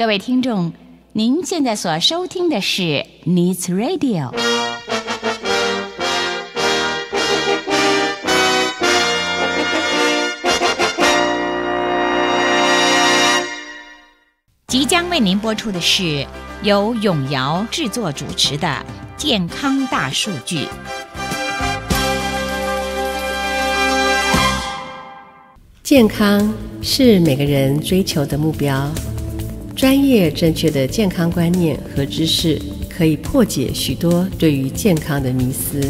各位听众，您现在所收听的是 n e e s Radio。即将为您播出的是由永瑶制作主持的《健康大数据》。健康是每个人追求的目标，专业正确的健康观念和知识可以破解许多对于健康的迷思。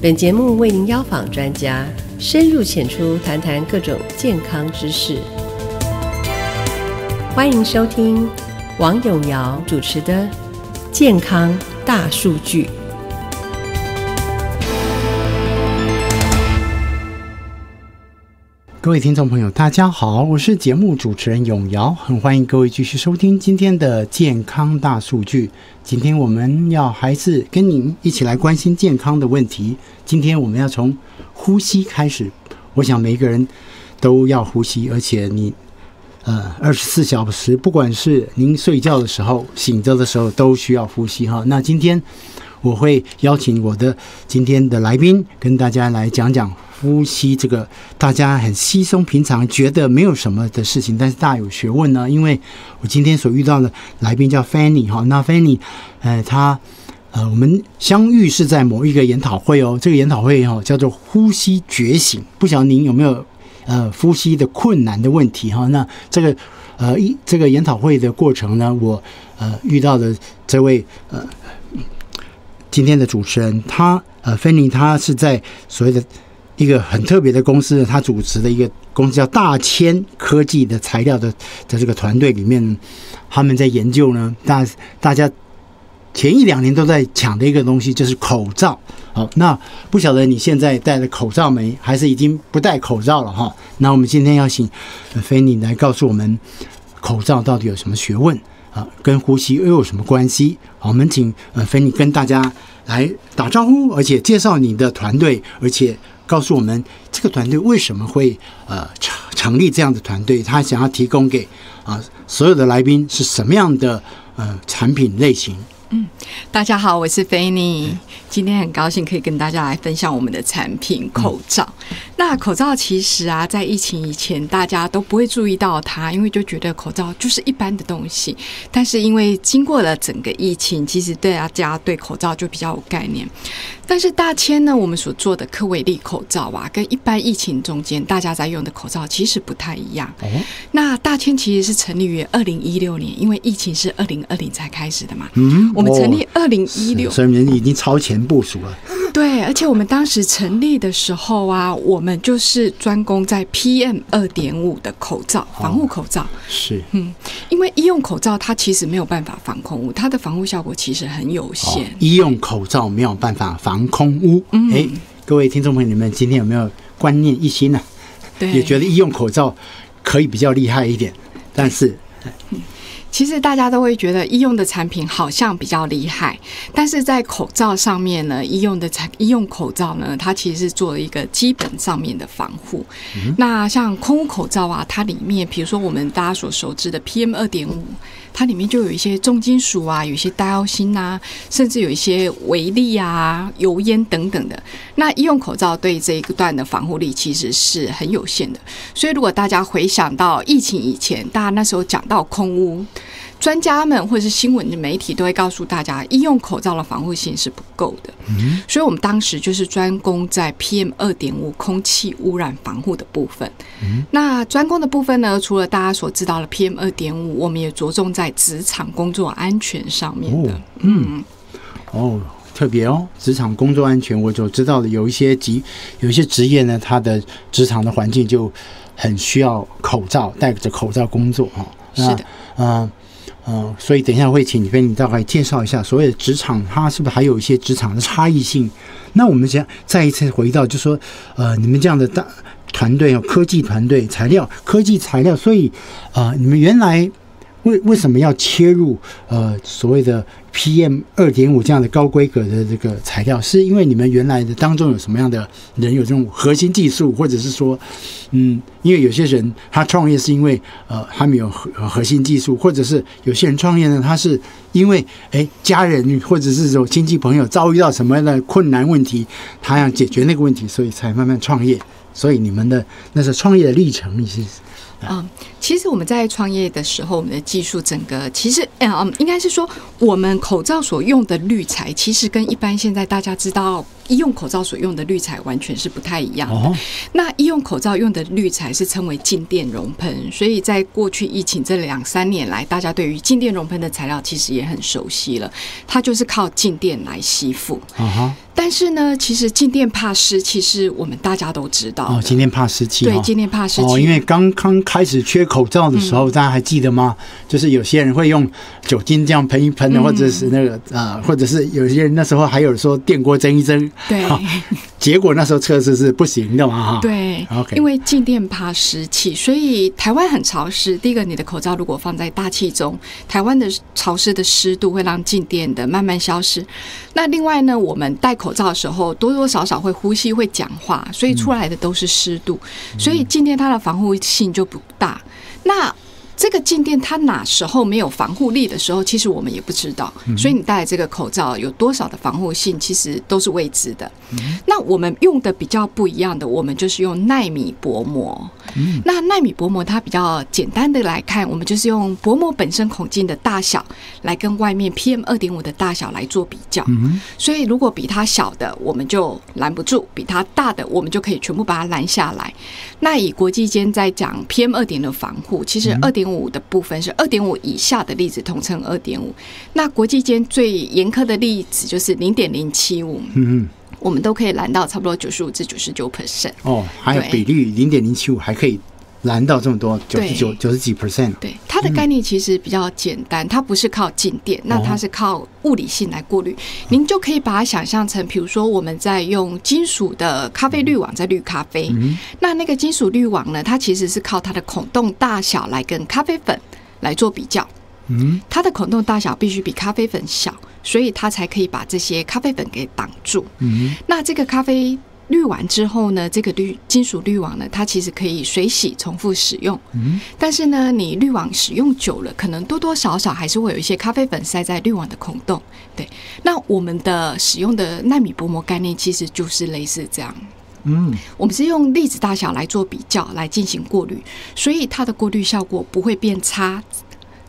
本节目为您邀访专家，深入浅出谈谈各种健康知识。欢迎收听王永尧主持的《健康大数据》。各位听众朋友，大家好，我是节目主持人永尧，很欢迎各位继续收听今天的健康大数据。今天我们要还是跟您一起来关心健康的问题。今天我们要从呼吸开始，我想每一个人都要呼吸，而且你呃二十四小时，不管是您睡觉的时候、醒着的时候，都需要呼吸哈。那今天我会邀请我的今天的来宾跟大家来讲讲。呼吸这个大家很稀松平常，觉得没有什么的事情，但是大有学问呢。因为我今天所遇到的来宾叫 Fanny 哈，那 Fanny，呃，他呃，我们相遇是在某一个研讨会哦。这个研讨会哈叫做呼吸觉醒，不晓得您有没有呃呼吸的困难的问题哈？那这个呃一这个研讨会的过程呢，我呃遇到的这位呃今天的主持人，他呃 Fanny，他是在所谓的。一个很特别的公司，他主持的一个公司叫大千科技的材料的的这个团队里面，他们在研究呢。大大家前一两年都在抢的一个东西就是口罩。好，那不晓得你现在戴了口罩没，还是已经不戴口罩了哈？那我们今天要请菲尼来告诉我们，口罩到底有什么学问啊？跟呼吸又有什么关系？好，我们请呃菲妮跟大家来打招呼，而且介绍你的团队，而且。告诉我们这个团队为什么会呃成成立这样的团队？他想要提供给啊所有的来宾是什么样的呃产品类型？嗯，大家好，我是菲尼。今天很高兴可以跟大家来分享我们的产品口罩。那口罩其实啊，在疫情以前大家都不会注意到它，因为就觉得口罩就是一般的东西。但是因为经过了整个疫情，其实大家对口罩就比较有概念。但是大千呢，我们所做的科维利口罩啊，跟一般疫情中间大家在用的口罩其实不太一样。哦，那大千其实是成立于二零一六年，因为疫情是二零二零才开始的嘛。嗯，我们成立二零一六，所以人已经超前部署了。对，而且我们当时成立的时候啊，我们就是专攻在 PM 二点五的口罩，防护口罩。是，嗯，因为医用口罩它其实没有办法防空污，它的防护效果其实很有限。医用口罩没有办法防空污。哎，各位听众朋友，你们今天有没有观念一新呢？对，也觉得医用口罩可以比较厉害一点，但是。其实大家都会觉得医用的产品好像比较厉害，但是在口罩上面呢，医用的产医用口罩呢，它其实是做了一个基本上面的防护。那像空污口罩啊，它里面比如说我们大家所熟知的 PM 二点五。它里面就有一些重金属啊，有一些大药锌啊，甚至有一些微粒啊、油烟等等的。那医用口罩对这一段的防护力其实是很有限的。所以，如果大家回想到疫情以前，大家那时候讲到空污。专家们或者是新闻的媒体都会告诉大家，医用口罩的防护性是不够的。嗯，所以我们当时就是专攻在 PM 二点五空气污染防护的部分。嗯，那专攻的部分呢，除了大家所知道的 PM 二点五，我们也着重在职场工作安全上面的。嗯，哦，特别哦，职场工作安全，我就知道了。有一些职有一些职业呢，它的职场的环境就很需要口罩，戴着口罩工作哈。是的，嗯。哦，所以等一下会请你跟你大概介绍一下所谓的职场，它是不是还有一些职场的差异性？那我们先再一次回到，就说，呃，你们这样的大团队哦，科技团队、材料、科技材料，所以，呃，你们原来为为什么要切入呃所谓的 PM 二点五这样的高规格的这个材料，是因为你们原来的当中有什么样的人有这种核心技术，或者是说，嗯，因为有些人他创业是因为呃他没有核核心技术，或者是有些人创业呢，他是因为哎家人或者是说亲戚朋友遭遇到什么样的困难问题，他要解决那个问题，所以才慢慢创业。所以你们的那是创业的历程，你是嗯，其实我们在创业的时候，我们的技术整个其实，嗯，应该是说，我们口罩所用的滤材，其实跟一般现在大家知道医用口罩所用的滤材完全是不太一样的。哦，那医用口罩用的滤材是称为静电熔喷，所以在过去疫情这两三年来，大家对于静电熔喷的材料其实也很熟悉了，它就是靠静电来吸附。但是呢，其实静电怕湿，其实我们大家都知道。哦，静电怕湿气哦，对静电怕湿气哦，因为刚刚开始缺口罩的时候，大家还记得吗？就是有些人会用酒精这样喷一喷的，嗯。或者是那个啊、或者是有些人那时候还有说电锅蒸一蒸，对。好 结果那时候测试是不行的嘛哈。，对 OK 因为静电怕湿气，所以台湾很潮湿。第一个，你的口罩如果放在大气中，台湾的潮湿的湿度会让静电的慢慢消失。那另外呢，我们戴口罩的时候多多少少会呼吸、会讲话，所以出来的都是湿度，所以静电它的防护性就不大。那这个静电它哪时候没有防护力的时候，其实我们也不知道。所以你戴的这个口罩有多少的防护性，其实都是未知的。那我们用的比较不一样的，我们就是用纳米薄膜。那纳米薄膜它比较简单的来看，我们就是用薄膜本身孔径的大小来跟外面 PM 二点五的大小来做比较。所以如果比它小的，我们就拦不住；比它大的，我们就可以全部把它拦下来。那以国际间在讲 PM 二点的防护，其实二点五的部分是二点五以下的粒子统称二点五。那国际间最严苛的粒子就是零点零七五，嗯嗯，我们都可以拦到差不多九十五至九十九 percent。哦，还有比率零点零七五，还可以拦到这么多，九十九九十几 percent。对，它的概念其实比较简单，它不是靠静电，那它是靠物理性来过滤。您就可以把它想象成，比如说我们在用金属的咖啡滤网在滤咖啡，那那个金属滤网呢，它其实是靠它的孔洞大小来跟咖啡粉来做比较。嗯，它的孔洞大小必须比咖啡粉小，所以它才可以把这些咖啡粉给挡住。嗯，那这个咖啡滤完之后呢，这个滤金属滤网呢，它其实可以水洗重复使用。嗯，但是呢，你滤网使用久了，可能多多少少还是会有一些咖啡粉塞在滤网的孔洞。对，那我们的使用的纳米薄膜概念其实就是类似这样。嗯，我们是用粒子大小来做比较，来进行过滤，所以它的过滤效果不会变差。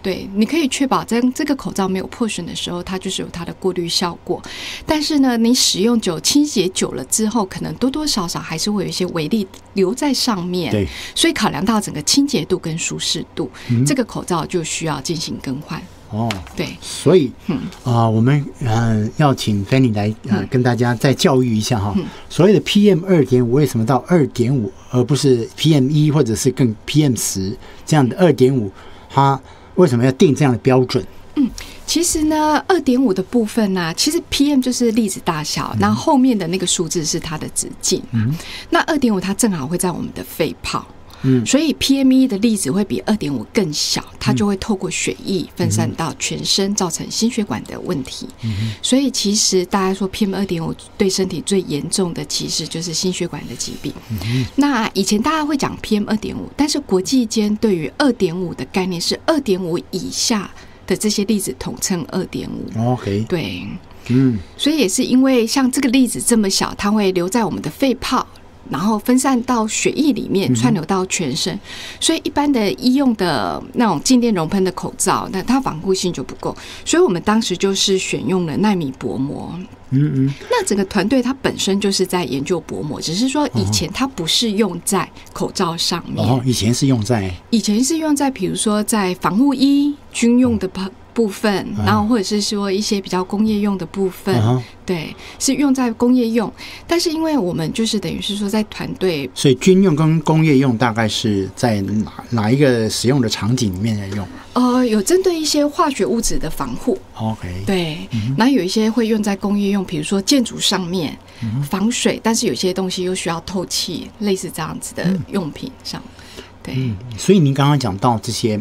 对，你可以确保在这个口罩没有破损的时候，它就是有它的过滤效果。但是呢，你使用久、清洁久了之后，可能多多少少还是会有一些微粒留在上面。对，所以考量到整个清洁度跟舒适度，这个口罩就需要进行更换。哦，对，所以嗯啊、我们呃要请 Fanny 来呃、嗯跟大家再教育一下哈。嗯所谓的 PM 二点五为什么到二点五，而不是 PM 一或者是更 PM 十这样的二点五？它为什么要定这样的标准？嗯其实呢，二点五的部分呢、其实 PM 就是粒子大小，那、后面的那个数字是它的直径。嗯，那二点五它正好会在我们的肺泡。嗯所以 PM 一的粒子会比二点五更小，它就会透过血液分散到全身，造成心血管的问题。嗯所以其实大家说 PM 二点五对身体最严重的，其实就是心血管的疾病。嗯那以前大家会讲 PM 二点五，但是国际间对于二点五的概念是二点五以下的这些粒子统称二点五。OK，对，嗯，所以也是因为像这个粒子这么小，它会留在我们的肺泡，然后分散到血液里面，串流到全身。所以一般的医用的那种静电熔喷的口罩，那它防护性就不够。所以我们当时就是选用了纳米薄膜。嗯嗯，那整个团队它本身就是在研究薄膜，只是说以前它不是用在口罩上面，哦，以前是用在以前是用在比如说在防护衣、军用的部部分，然后或者是说一些比较工业用的部分，对，是用在工业用。但是因为我们就是等于是说在团队，所以军用跟工业用大概是在哪哪一个使用的场景里面来用？呃，有针对一些化学物质的防护，？OK，对，然后有一些会用在工业用，比如说建筑上面防水，但是有些东西又需要透气，类似这样子的用品上，对。嗯，所以您刚刚讲到这些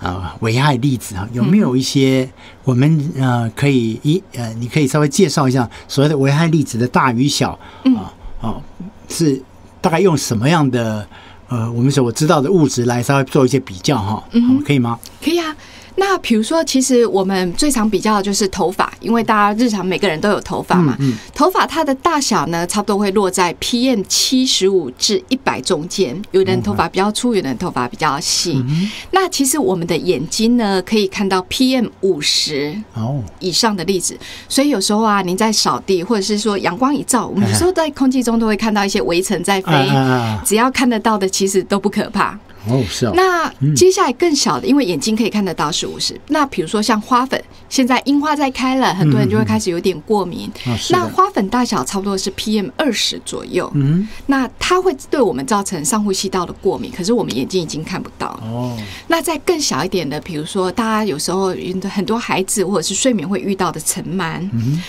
呃危害粒子啊，有没有一些我们呃可以一呃，你可以稍微介绍一下所谓的危害粒子的大与小啊哦、是大概用什么样的呃我们所知道的物质来稍微做一些比较哈，嗯可以吗？可以啊。那比如说，其实我们最常比较的就是头发，因为大家日常每个人都有头发嘛。头发它的大小呢，差不多会落在 PM 七十五至一百中间。有的人头发比较粗，有的人头发比较细。那其实我们的眼睛呢，可以看到 PM 五十哦以上的粒子。所以有时候啊，您在扫地，或者是说阳光一照，我们有时候在空气中都会看到一些微尘在飞。啊只要看得到的，其实都不可怕。哦是啊，那接下来更小的，因为眼睛可以看得到是五十。那比如说像花粉，现在樱花在开了，很多人就会开始有点过敏。啊那花粉大小差不多是 PM 二十左右，嗯那它会对我们造成上呼吸道的过敏，可是我们眼睛已经看不到。哦那再更小一点的，比如说大家有时候很多孩子或者是睡眠会遇到的尘螨，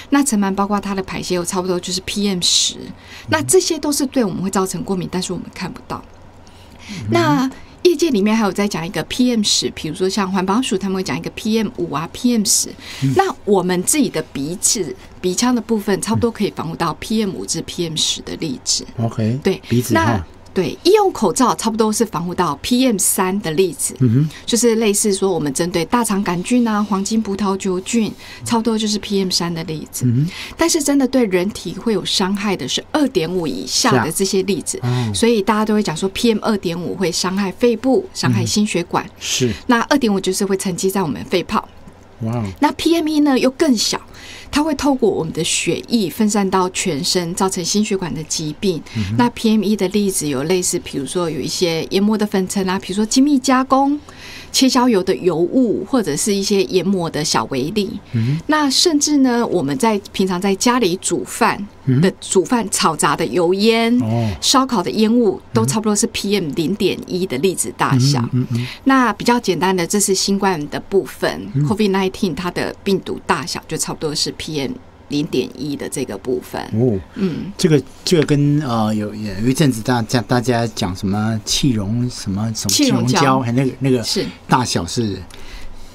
那尘螨包括它的排泄物，差不多就是 PM 十，那这些都是对我们会造成过敏，但是我们看不到。那业界里面还有在讲一个 PM 十，比如说像环保署他们会讲一个 PM 五啊 PM 十、那我们自己的鼻子鼻腔的部分，差不多可以防护到 PM 五至 PM 十的粒子。OK 对，鼻子对医用口罩差不多是防护到 PM 三的粒子，嗯哼。就是类似说我们针对大肠杆菌啊、黄金葡萄球菌，差不多就是 PM 三的例子。嗯但是真的对人体会有伤害的是二点五以下的这些粒子，哦。所以大家都会讲说 PM 二点五会伤害肺部、伤嗯害心血管。是。那二点五就是会沉积在我们肺泡。哇哦。那 PM 一呢又更小，它会透过我们的血液分散到全身，造成心血管的疾病。那 PM 一的例子有类似，比如说有一些研磨的粉尘啊，比如说精密加工。切削油的油雾，或者是一些研磨的小微粒。那甚至呢，我们在平常在家里煮饭的煮饭炒炸的油烟、哦。烧烤的烟雾，都差不多是 PM 零点一的粒子大小。嗯嗯那比较简单的，这是新冠的部分、c o v i d nineteen 它的病毒大小就差不多是 PM 零点一的这个部分。哦，嗯，这个这个跟呃有有一阵子大家大家讲什么气溶什么什么气溶胶。胶，还那个那个是。大小是？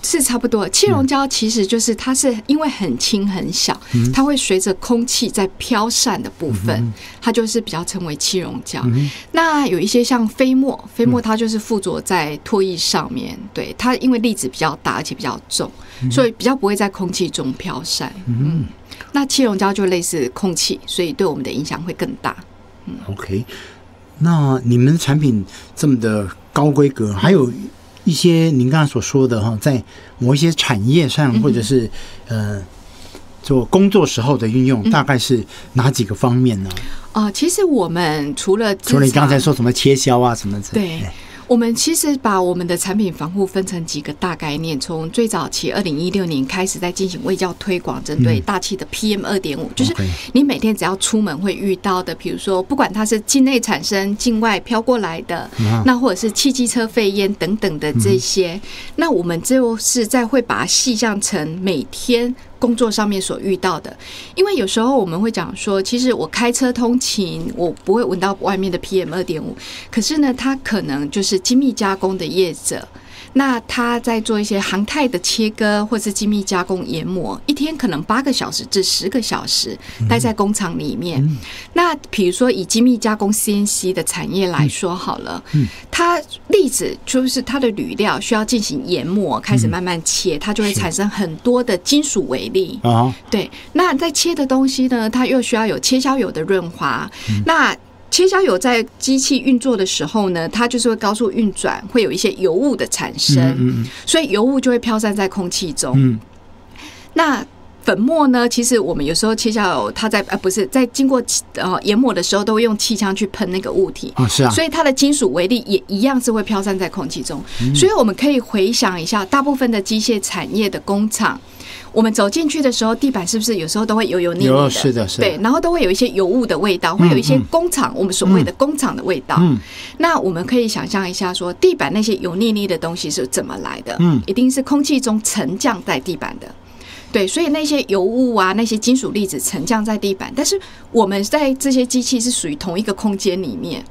是差不多。气溶胶其实就是它是因为很轻很小，它会随着空气在飘散的部分，它就是比较称为气溶胶。那有一些像飞沫，飞沫它就是附着在唾液上面，对它因为粒子比较大而且比较重，所以比较不会在空气中飘散。嗯，那气溶胶就类似空气，所以对我们的影响会更大。嗯 OK。那你们的产品这么的高规格，还有一些您刚才所说的哈，在某一些产业上或者是呃做工作时候的运用，大概是哪几个方面呢？呃，其实我们除了除了你刚才说什么切削啊什么之类对的，我们其实把我们的产品防护分成几个大概念，从最早期二零一六年开始在进行卫教推广，针对大气的 PM 二点五，就是你每天只要出门会遇到的，比如说不管它是境内产生、境外飘过来的，那或者是汽机车废烟等等的这些，那我们就是在会把它细项成每天。工作上面所遇到的，因为有时候我们会讲说，其实我开车通勤，我不会闻到外面的 PM 二点五，可是呢，它可能就是精密加工的业者。那他在做一些航太的切割或是精密加工研磨，一天可能八个小时至十个小时待在工厂里面。那比如说以精密加工 CNC 的产业来说好了，它粒子就是它的铝料需要进行研磨，开始慢慢切，它就会产生很多的金属微粒。啊，对，那在切的东西呢，它又需要有切削油的润滑。那切削油在机器运作的时候呢，它就是会高速运转，会有一些油雾的产生，嗯所以油雾就会飘散在空气中。嗯那粉末呢？其实我们有时候切下油，它在呃不是在经过呃研磨的时候，都会用气枪去喷那个物体。啊是啊，所以它的金属微粒也一样是会飘散在空气中。嗯所以我们可以回想一下，大部分的机械产业的工厂，我们走进去的时候，地板是不是有时候都会油油腻腻？是的是的对，然后都会有一些油污的味道，会有一些工厂、我们所谓的工厂的味道。嗯那我们可以想象一下说地板那些油腻腻的东西是怎么来的？嗯一定是空气中沉降在地板的。对，所以那些油污啊，那些金属粒子沉降在地板，但是我们在这些机器是属于同一个空间里面，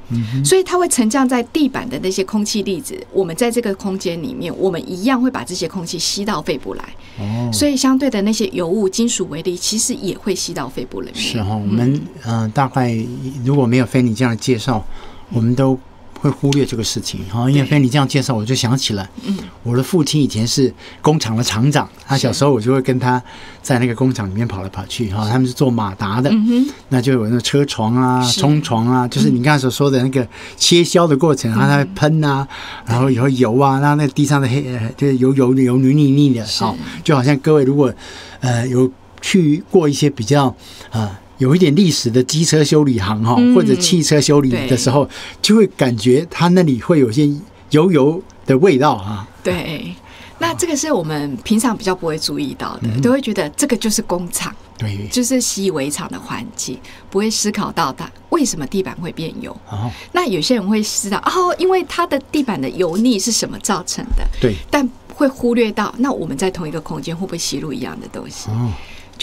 所以它会沉降在地板的那些空气粒子，我们在这个空间里面，我们一样会把这些空气吸到肺部来。哦，所以相对的那些油污、金属微粒，其实也会吸到肺部里面。是哈，我们呃大概如果没有菲尼这样的介绍，我们都会忽略这个事情。哈。因为对菲尼这样介绍，我就想起了，嗯，我的父亲以前是工厂的厂长，他小时候我就会跟他在那个工厂里面跑来跑去哈。他们是做马达的，嗯哼，那就有那个车床啊、是。冲床啊，就是你刚才所说的那个切削的过程，然后它会喷啊，然后有油啊，然后那个地上的黑呃就是油油油泥泥泥的，是好，就好像各位如果呃有去过一些比较呃有一点历史的机车修理行哈，嗯或者汽车修理的时候，就会感觉它那里会有些油油的味道啊。对。那这个是我们平常比较不会注意到嗯的，都会觉得这个就是工厂，对，就是习以为常的环境，不会思考到它为什么地板会变油。哦，那有些人会知道哦，因为它的地板的油腻是什么造成的，对，但会忽略到那我们在同一个空间会不会吸入一样的东西？哦，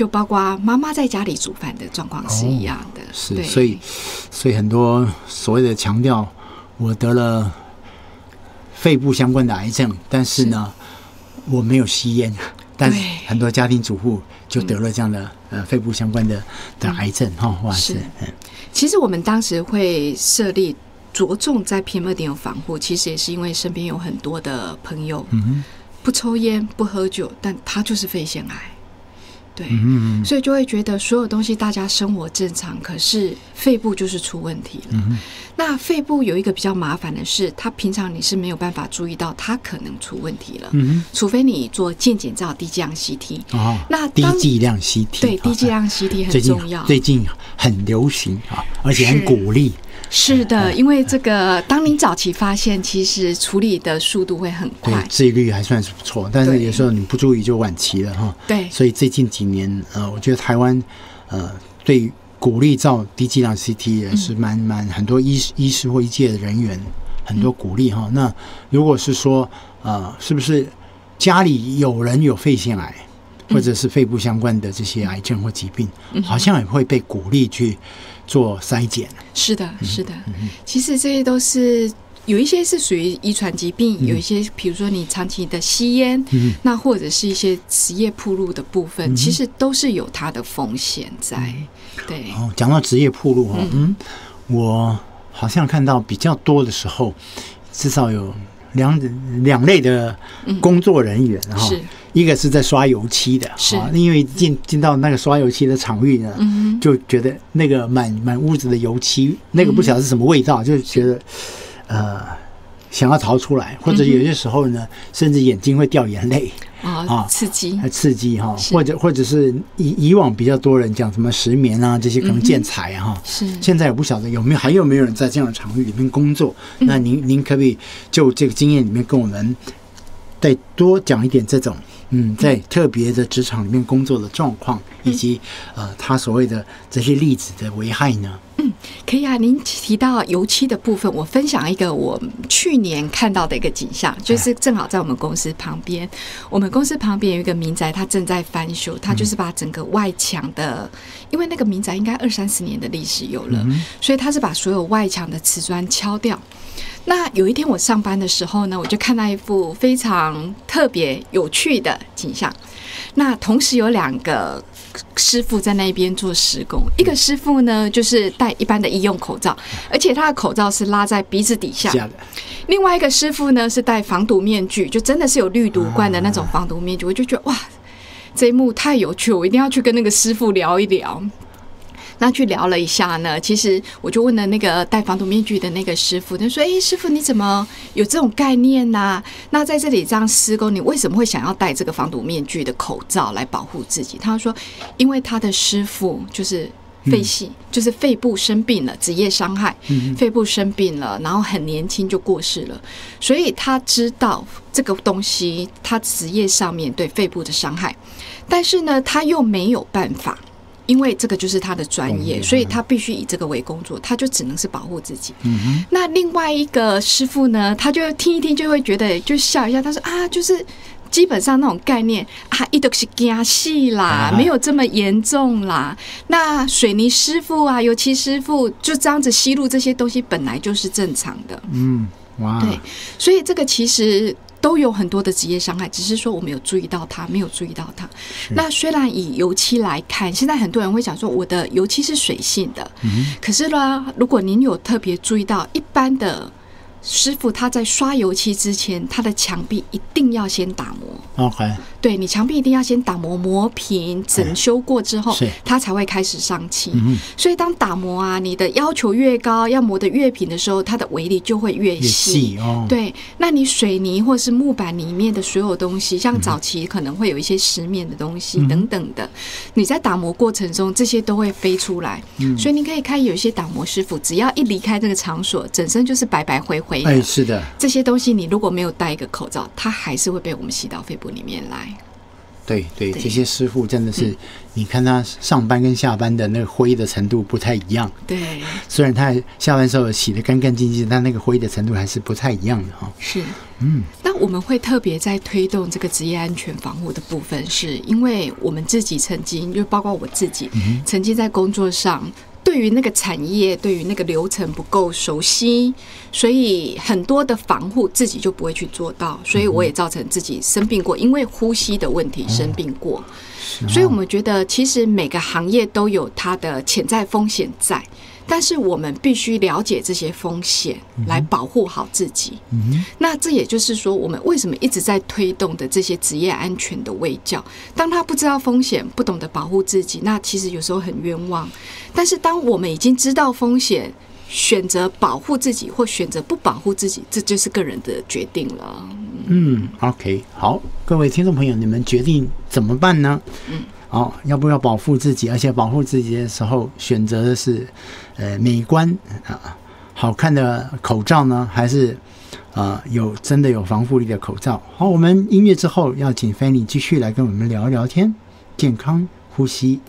就包括妈妈在家里煮饭的状况是一样的，是，所以所以很多所谓的强调我得了肺部相关的癌症，但是呢，我没有吸烟，但对。很多家庭主妇就得了这样的、呃肺部相关的的癌症哈、哇是塞，嗯。其实我们当时会设立着重在 PM 二点有防护，其实也是因为身边有很多的朋友不抽烟不喝酒，但他就是肺腺癌，对，嗯。所以就会觉得所有东西大家生活正常，可是肺部就是出问题了。嗯。那肺部有一个比较麻烦的是，它平常你是没有办法注意到它可能出问题了，嗯。除非你做健检照低剂量 CT。哼哦，那低剂量 CT 啊对低剂量 CT 很重要，最近很流行啊，而且很鼓励。是的，因为这个，当你早期发现，其实处理的速度会很对快，。治愈率还算是不错，但是有时候你不注意就晚期了哈。对。所以最近几年，呃，我觉得台湾，呃，对鼓励照低剂量 CT 也是蛮蛮很多医医师或医界的人员很多鼓励哈。那如果是说，呃，是不是家里有人有肺腺癌，或者是肺部相关的这些癌症或疾病，好像也会被鼓励去做筛检。是的，嗯。是的。其实这些都是有一些是属于遗传疾病，有一些比如说你长期的吸烟，嗯。那或者是一些职业铺路的部分，其实都是有它的风险在。对，哦，讲到职业铺路哦，嗯，我好像看到比较多的时候，至少有两两类的工作人员哈、是一个是在刷油漆的，是。啊因为进进到那个刷油漆的场域呢，嗯就觉得那个满满屋子的油漆，那个不晓得是什么味道，就觉得呃想要逃出来，或者有些时候呢，甚至眼睛会掉眼泪。啊啊，刺激。还刺激哈，或者或者是以以往比较多人讲什么石棉啊这些可能建材哈、是。现在也不晓得有没有还有没有人在这样的场域里面工作？那您您可不可以就这个经验里面跟我们再多讲一点这种嗯，在特别的职场里面工作的状况，以及呃他所谓的这些例子的危害呢？嗯可以啊，您提到油漆的部分，我分享一个我去年看到的一个景象，就是正好在我们公司旁边。我们公司旁边有一个民宅，它正在翻修，它就是把整个外墙的，因为那个民宅应该二三十年的历史有了，所以它是把所有外墙的瓷砖敲掉。那有一天我上班的时候呢，我就看到一幅非常特别有趣的景象。那同时有两个师傅在那边做施工，一个师傅呢就是戴一般的医用口罩，而且他的口罩是拉在鼻子底下；另外一个师傅呢是戴防毒面具，就真的是有绿毒罐的那种防毒面具。我就觉得哇，这一幕太有趣了，我一定要去跟那个师傅聊一聊。那去聊了一下呢，其实我就问了那个戴防毒面具的那个师傅，他说：“诶，师傅你怎么有这种概念呢、那在这里这样施工，你为什么会想要戴这个防毒面具的口罩来保护自己？”他说：“因为他的师傅就是肺系，就是肺部生病了，职业伤害，肺部生病了，然后很年轻就过世了，所以他知道这个东西他职业上面对肺部的伤害，但是呢，他又没有办法。”因为这个就是他的专业，所以他必须以这个为工作，他就只能是保护自己。嗯那另外一个师傅呢，他就听一听就会觉得就笑一下，他说啊，就是基本上那种概念啊，一都是假戏啦，啊没有这么严重啦。那水泥师傅啊，油漆师傅就这样子吸入这些东西，本来就是正常的。嗯，哇，对，所以这个其实都有很多的职业伤害，只是说我没有注意到它，没有注意到它。那虽然以油漆来看，现在很多人会讲说我的油漆是水性的，可是呢，如果您有特别注意到，一般的师傅他在刷油漆之前，他的墙壁一定要先打磨。，OK，对你墙壁一定要先打磨磨平，整修过之后是，它才会开始上漆。嗯所以当打磨啊，你的要求越高，要磨得越平的时候，它的纹理就会越越细哦，，对，那你水泥或是木板里面的所有东西，像早期可能会有一些石面的东西嗯等等的，你在打磨过程中，这些都会飞出来。嗯所以你可以看有一些打磨师傅，只要一离开这个场所，整身就是白白灰灰的。哎，是的，这些东西你如果没有戴一个口罩，它还是会被我们吸到肺部里面来。对对，对这些师傅真的嗯是，你看他上班跟下班的那个灰的程度不太一样。对，虽然他下班时候洗得干干净净，但那个灰的程度还是不太一样的哈。是。嗯，那我们会特别在推动这个职业安全防护的部分，是因为我们自己曾经，就包括我自己，曾经在工作上。对于那个产业，对于那个流程不够熟悉，所以很多的防护自己就不会去做到，所以我也造成自己生病过，因为呼吸的问题生病过。所以我们觉得，其实每个行业都有它的潜在风险在，但是我们必须了解这些风险，来保护好自己。那这也就是说，我们为什么一直在推动的这些职业安全的卫教，当他不知道风险，不懂得保护自己，那其实有时候很冤枉。但是当我们已经知道风险，选择保护自己或选择不保护自己，这就是个人的决定了。嗯，OK，好，各位听众朋友，你们决定怎么办呢？嗯，哦，要不要保护自己？而且保护自己的时候，选择的是呃美观啊、好看的口罩呢，还是啊、有真的有防护力的口罩？好，我们音乐之后要请 Fanny 继续来跟我们聊一聊天，健康呼吸。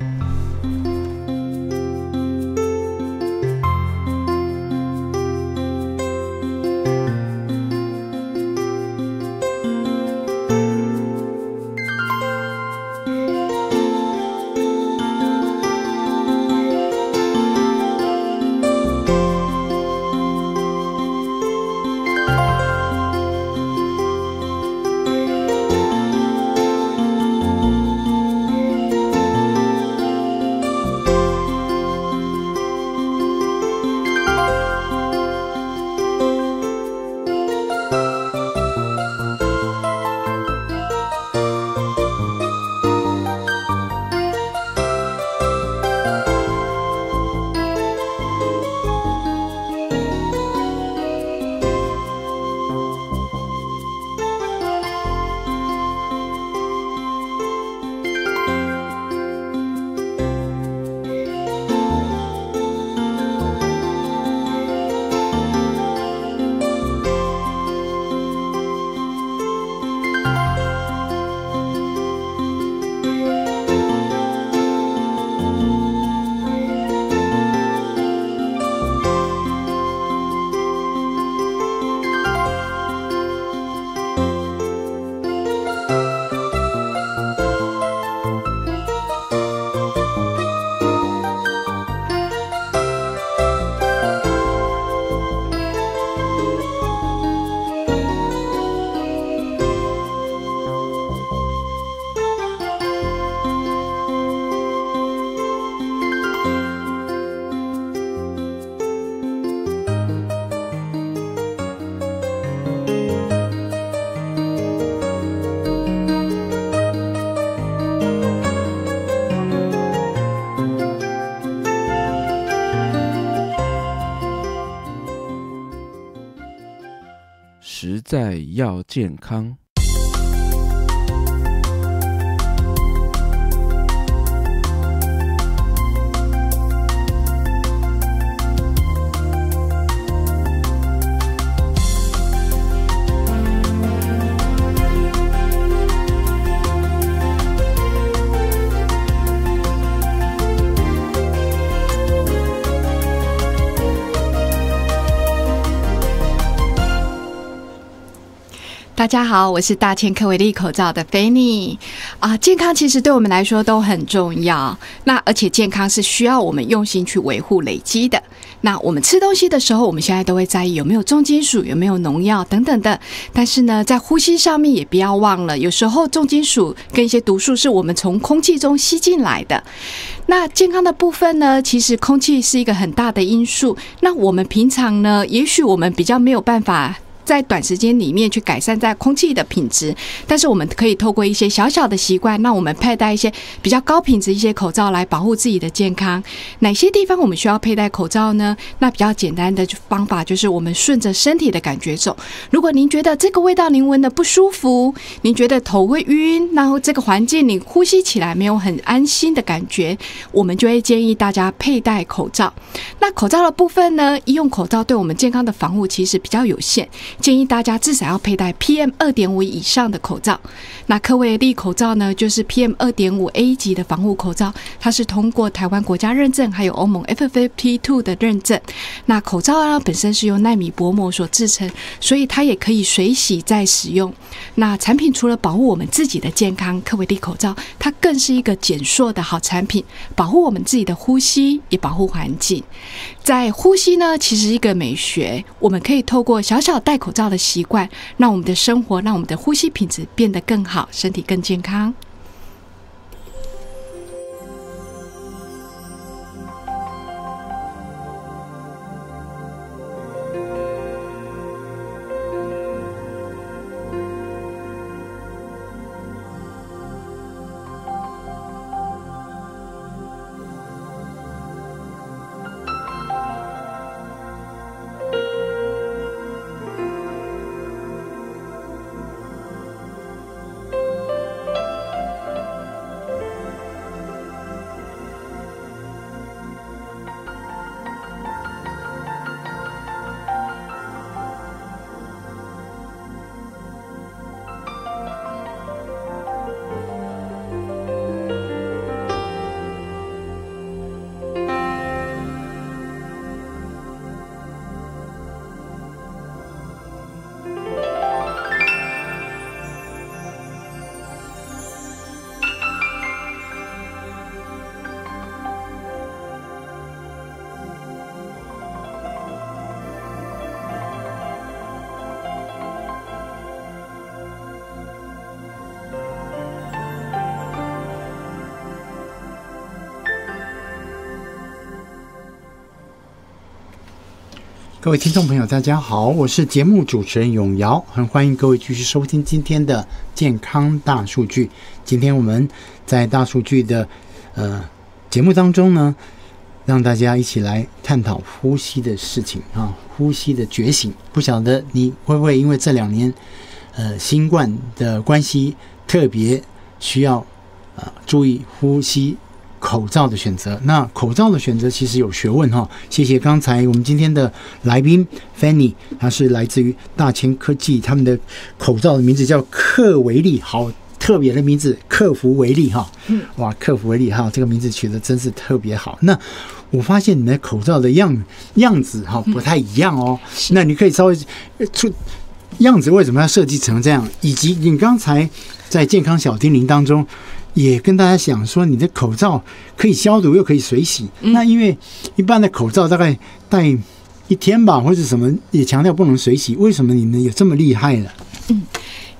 在要健康。大家好，我是大千科维利口罩的菲尼啊。健康其实对我们来说都很重要，那而且健康是需要我们用心去维护、累积的。那我们吃东西的时候，我们现在都会在意有没有重金属、有没有农药等等的。但是呢，在呼吸上面也不要忘了，有时候重金属跟一些毒素是我们从空气中吸进来的。那健康的部分呢，其实空气是一个很大的因素。那我们平常呢，也许我们比较没有办法。在短时间里面去改善在空气的品质，但是我们可以透过一些小小的习惯，让我们佩戴一些比较高品质一些口罩来保护自己的健康。哪些地方我们需要佩戴口罩呢？那比较简单的方法就是我们顺着身体的感觉走。如果您觉得这个味道您闻的不舒服，您觉得头会晕，然后这个环境你呼吸起来没有很安心的感觉，我们就会建议大家佩戴口罩。那口罩的部分呢？医用口罩对我们健康的防护其实比较有限。建议大家至少要佩戴 PM 二点五以上的口罩。那科威利口罩呢，就是 PM 二点五 A 级的防护口罩，它是通过台湾国家认证，还有欧盟 FFP2 的认证。那口罩呢，本身是用纳米薄膜所制成，所以它也可以水洗再使用。那产品除了保护我们自己的健康，科威利口罩它更是一个减塑的好产品，保护我们自己的呼吸，也保护环境。在呼吸呢，其实一个美学，我们可以透过小小戴口罩的习惯，让我们的生活，让我们的呼吸品质变得更好，身体更健康。各位听众朋友，大家好，我是节目主持人永尧，很欢迎各位继续收听今天的健康大数据。今天我们在大数据的呃节目当中呢，让大家一起来探讨呼吸的事情啊，呼吸的觉醒。不晓得你会不会因为这两年呃新冠的关系，特别需要呃注意呼吸。口罩的选择，那口罩的选择其实有学问哈。谢谢刚才我们今天的来宾 Fanny，他是来自于大千科技，他们的口罩的名字叫克维利，好特别的名字，克服维利哈。嗯，哇，克服维利哈，这个名字取得真是特别好。那我发现你的口罩的样样子哈不太一样哦。那你可以稍微出样子为什么要设计成这样，以及你刚才在健康小叮咛当中。也跟大家讲说，你的口罩可以消毒又可以水洗。那因为一般的口罩大概戴一天吧，或者什么也强调不能水洗。为什么你们有这么厉害呢？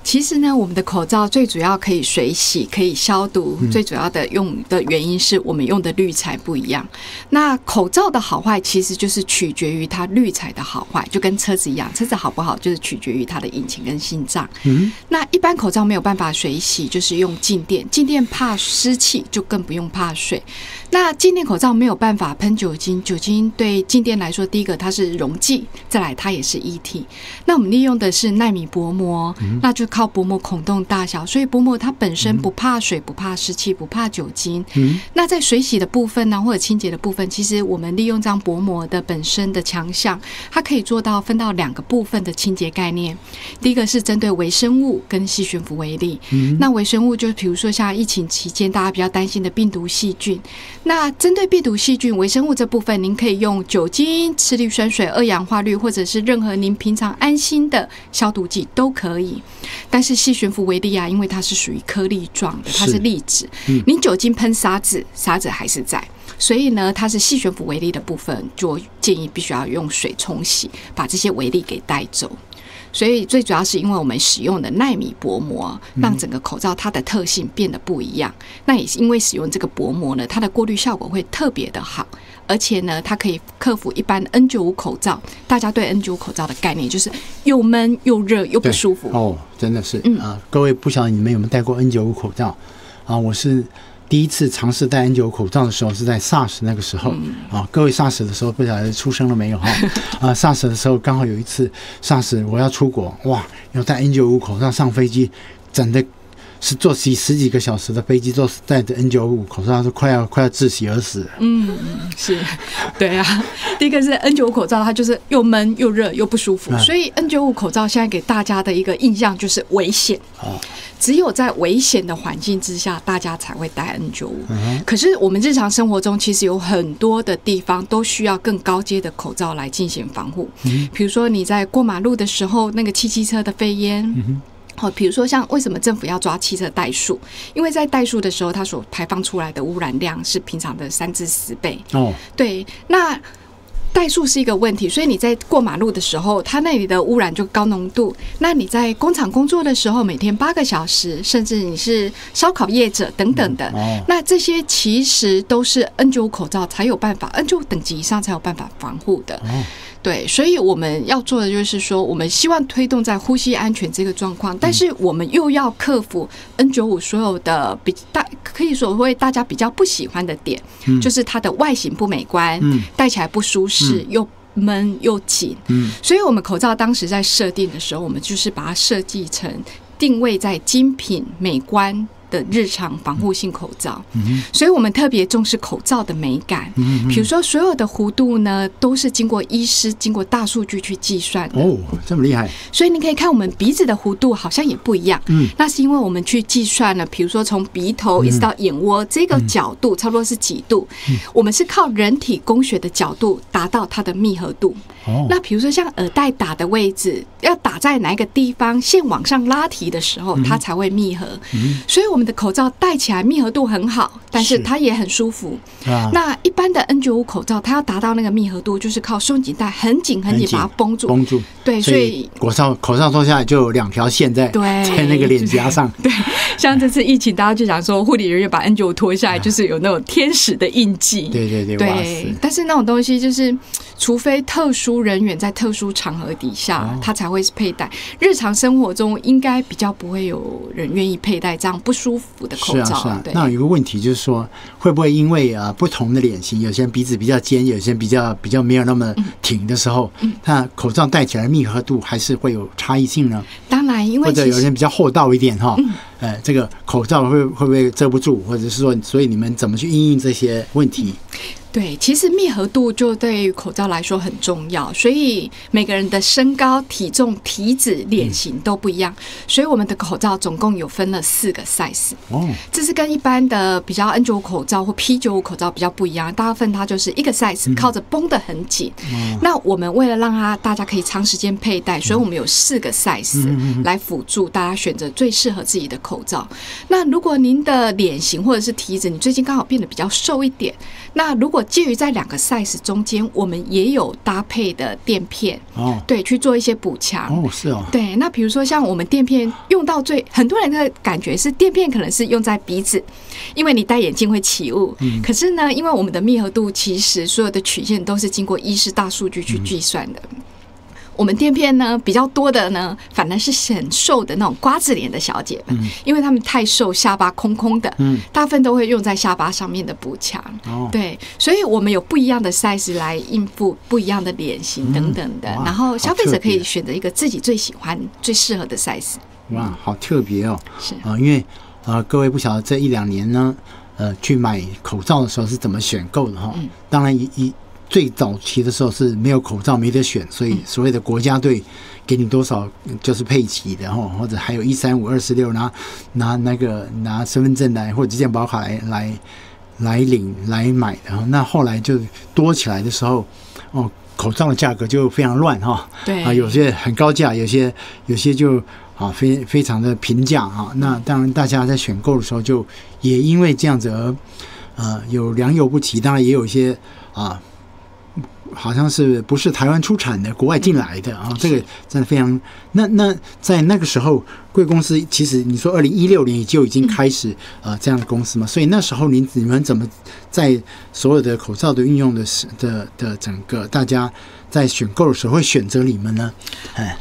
嗯。其实呢，我们的口罩最主要可以水洗、可以消毒。最主要的用的原因是我们用的滤材不一样。那口罩的好坏其实就是取决于它滤材的好坏，就跟车子一样，车子好不好就是取决于它的引擎跟心脏。嗯，那一般口罩没有办法水洗，就是用静电，静电怕湿气，就更不用怕水。那静电口罩没有办法喷酒精，酒精对静电来说，第一个它是溶剂，再来它也是液体。那我们利用的是纳米薄膜，那就。靠薄膜孔洞大小，所以薄膜它本身不怕水、不怕湿气、不怕酒精。嗯，那在水洗的部分呢，或者清洁的部分，其实我们利用这张薄膜的本身的强项，它可以做到分到两个部分的清洁概念。第一个是针对微生物跟细悬浮微粒。嗯那微生物就比如说像疫情期间大家比较担心的病毒细菌，那针对病毒细菌微生物这部分，您可以用酒精、次氯酸水、二氧化氯，或者是任何您平常安心的消毒剂都可以。但是细悬浮微粒啊，因为它是属于颗粒状的，它是是粒子嗯，您酒精喷沙子，沙子还是在。所以呢，它是细悬浮微粒的部分，就建议必须要用水冲洗，把这些微粒给带走。所以最主要是因为我们使用的纳米薄膜，让整个口罩它的特性变得不一样。那也是因为使用这个薄膜呢，它的过滤效果会特别的好，而且呢，它可以克服一般 N95 口罩。大家对 N95 口罩的概念就是又闷又热又不舒服。哦，真的是嗯啊，各位不晓得你们有没有戴过 N95 口罩啊？我是第一次尝试戴 N95 口罩的时候是在 SARS 那个时候嗯啊。各位 SARS 的时候不晓得出生了没有哈？啊，SARS 的时候刚好有一次 SARS 我要出国，哇，要戴 N95 口罩上飞机，整的。是坐几十几个小时的飞机，都是戴着 N95 口罩，是快要快要窒息而死了。嗯，是，对啊。第一个是 N95 口罩，它就是又闷又热又不舒服，嗯所以 N95 口罩现在给大家的一个印象就是危险。哦，只有在危险的环境之下，大家才会戴 N95。嗯可是我们日常生活中，其实有很多的地方都需要更高阶的口罩来进行防护。嗯比如说你在过马路的时候，那个汽机车的飞烟。嗯好，比如说像为什么政府要抓汽车怠速？因为在怠速的时候，它所排放出来的污染量是平常的三至十倍。哦，对，那怠速是一个问题，所以你在过马路的时候，它那里的污染就高浓度。那你在工厂工作的时候，每天八个小时，甚至你是烧烤业者等等的，哦，那这些其实都是 N95 口罩才有办法，N95 等级以上才有办法防护的。哦对，所以我们要做的就是说，我们希望推动在呼吸安全这个状况，但是我们又要克服 N 九五所有的比大可以说会大家比较不喜欢的点，嗯就是它的外形不美观，嗯戴起来不舒适，又闷又紧。嗯所以我们口罩当时在设定的时候，我们就是把它设计成定位在精品美观。的日常防护性口罩，嗯所以我们特别重视口罩的美感。嗯比如说，所有的弧度呢，都是经过医师经过大数据去计算的。哦，这么厉害，所以你可以看我们鼻子的弧度好像也不一样。嗯，那是因为我们去计算了，比如说从鼻头一直到眼窝、这个角度差不多是几度，我们是靠人体工学的角度达到它的密合度。哦，那比如说像耳带打的位置，要打在哪一个地方，线往上拉提的时候，它才会密合。所以我们的口罩戴起来密合度很好，但是是。它也很舒服。啊，那一般的 N 九五口罩，它要达到那个密合度，就是靠松紧带很紧很紧把它绷住。绷住，对，所所以以口罩口罩脱下来就有两条线在对。在那个脸颊上，对，像这次疫情，大家就想说护理人员把 N 九五脱下来，就是有那种天使的印记。对对对，对，，但是那种东西就是，除非特殊人员在特殊场合底下哦，他才会佩戴。日常生活中应该比较不会有人愿意佩戴这样不舒服的口罩。是啊是啊。那有一个问题就是说，会不会因为啊不同的脸型，有些人鼻子比较尖，有些人比较比较没有那么挺的时候，嗯那口罩戴起来密合度还是会有差异性呢？当然，因为或者有为其实嗯人比较厚道一点哈，呃，这个口罩会会不会遮不住，或者是说，所以你们怎么去应应这些问题？对，其实密合度就对于口罩来说很重要，所以每个人的身高、体重、体脂、脸型都不一样，所以我们的口罩总共有分了四个 size。哦，这是跟一般的比较 N95 口罩或 P95 口罩比较不一样，大部分它就是一个 size，靠着绷得很紧。那我们为了让它大家可以长时间佩戴，所以我们有四个 size 来辅助大家选择最适合自己的口罩。那如果您的脸型或者是体脂，你最近刚好变得比较瘦一点，那如果介于在两个 size 中间，我们也有搭配的垫片，哦，对，去做一些补强。哦，是哦，对，那比如说像我们垫片用到最，很多人的感觉是垫片可能是用在鼻子，因为你戴眼镜会起雾。可是呢，因为我们的密合度其实所有的曲线都是经过医师大数据去计算的。我们垫片呢比较多的呢，反而是很瘦的那种瓜子脸的小姐们，因为她们太瘦，下巴空空的，嗯。大部分都会用在下巴上面的补强。哦，对，所以我们有不一样的 size 来应付不一样的脸型等等的，嗯然后消费者可以选择一个自己最喜欢、最适合的 size。哇，好特别哦。是。啊、因为呃，各位不晓得这一两年呢，呃，去买口罩的时候是怎么选购的哈、嗯。当然一一最早期的时候是没有口罩没得选，所以所谓的国家队给你多少就是配齐的哈，或者还有一三五二十六拿拿那个拿身份证来或者健保卡来来来领来买的哈。那后来就多起来的时候，哦，口罩的价格就非常乱哈。对啊，有些很高价，有些有些就啊非非常的平价啊。那当然，大家在选购的时候就也因为这样子而呃有良莠不齐，当然也有一些啊。好像是不是台湾出产的，国外进来的啊？这个真的非常。那那在那个时候，贵公司其实你说二零一六年就已经开始呃这样的公司嘛，所以那时候你你们怎么在所有的口罩的运用的时的的整个大家在选购的时候会选择你们呢？哎，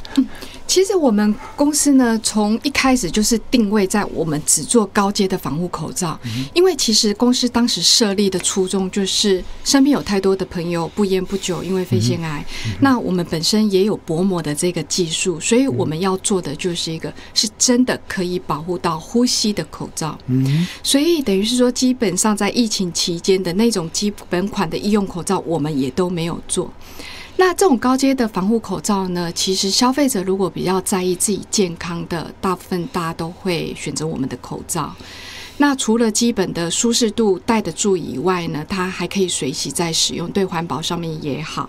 其实我们公司呢，从一开始就是定位在我们只做高阶的防护口罩，因为其实公司当时设立的初衷就是身边有太多的朋友不烟不酒，因为肺腺癌，那我们本身也有薄膜的这个技术，所以我们要做的就是一个是真的可以保护到呼吸的口罩。嗯，所以等于是说，基本上在疫情期间的那种基本款的医用口罩，我们也都没有做。那这种高阶的防护口罩呢，其实消费者如果比较在意自己健康的，大部分大家都会选择我们的口罩。那除了基本的舒适度戴得住以外呢，它还可以水洗再使用，对环保上面也好。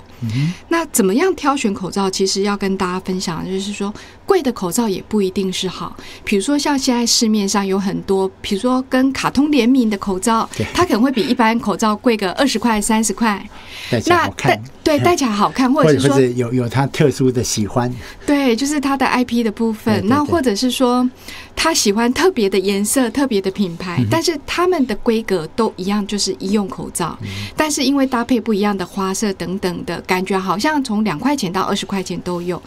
那怎么样挑选口罩？其实要跟大家分享，就是说贵的口罩也不一定是好。比如说像现在市面上有很多，比如说跟卡通联名的口罩，它可能会比一般口罩贵个二十块、三十块。那戴，对 戴起来好看，或或者者是有有它特殊的喜欢，对，就是它的 IP 的部分。对对对那或者是说，他喜欢特别的颜色、特别的品牌，嗯但是他们的规格都一样，就是医用口罩。嗯但是因为搭配不一样的花色等等的感觉，好像从两块钱到二十块钱都有。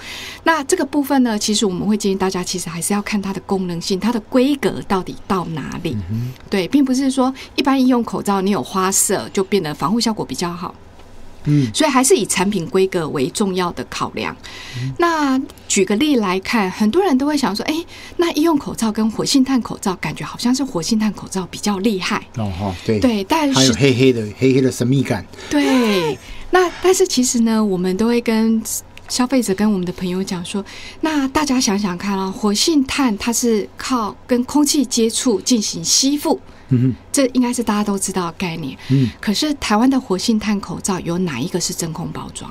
那这个部分呢，其实我们会建议大家，其实还是要看它的功能性，它的规格到底到哪里。嗯对，并不是说一般医用口罩你有花色就变得防护效果比较好。嗯，所以还是以产品规格为重要的考量。那举个例来看，很多人都会想说，哎，那医用口罩跟活性炭口罩，感觉好像是活性炭口罩比较厉害。哦哈，对，对，但还有是黑黑的黑黑的神秘感，对，那但是其实呢，我们都会跟消费者跟我们的朋友讲说，那大家想想看啊，活性炭它是靠跟空气接触进行吸附，嗯这应该是大家都知道的概念。嗯，可是台湾的活性炭口罩有哪一个是真空包装？